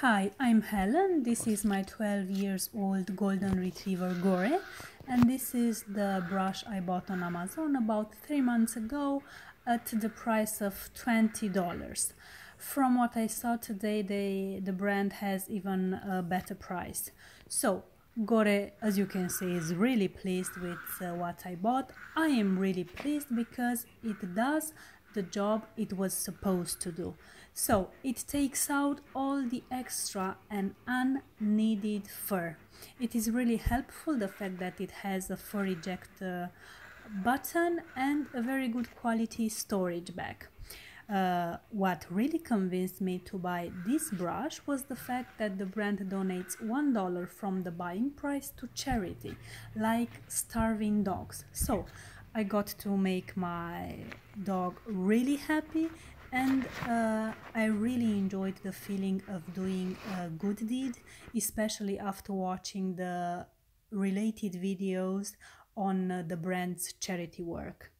Hi, I'm Helen. This is my 12 years old golden retriever Gore, and this is the brush I bought on Amazon about three months ago at the price of $20. From what I saw today, they, the brand has even a better price. So, Gore, as you can see, is really pleased with uh, what I bought. I am really pleased because it does the job it was supposed to do. So it takes out all the extra and unneeded fur. It is really helpful the fact that it has a fur eject uh, button and a very good quality storage bag. Uh, what really convinced me to buy this brush was the fact that the brand donates $1 from the buying price to charity, like starving dogs. So I got to make my dog really happy and uh, I really enjoyed the feeling of doing a good deed, especially after watching the related videos on uh, the brand's charity work.